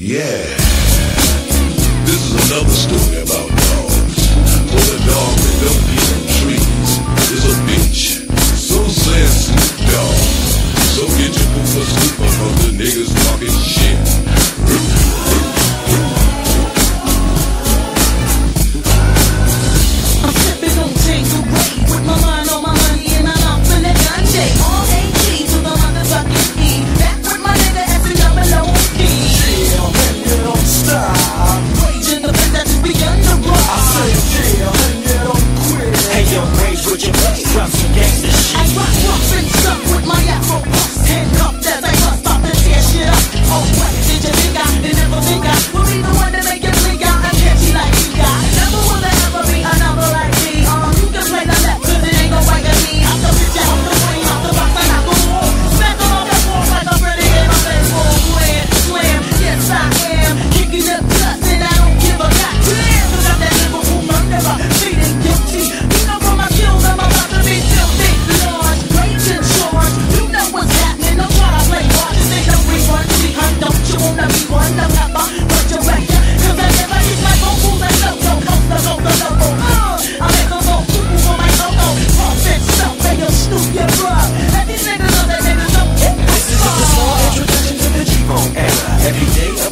Yeah. This is another story about dogs. For the dog that don't eat trees is a bitch. So says Snoop Dogg. So get your boo for scoop up of the niggas talking shit.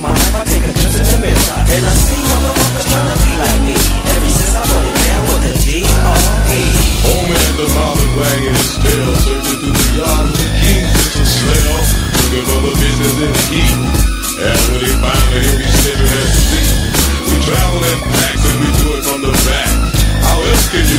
my life, I take a trip to the mirror. And I see motherfuckers trying to be like me. Ever since I put it down with the D-R-E. Oh man, the Molly wagon is still searching through the yard with the keys to smell. Looking for the business in the heat. And when they find it, he'll be sitting at the seat. We travel in packs and we do it from the back. How else can you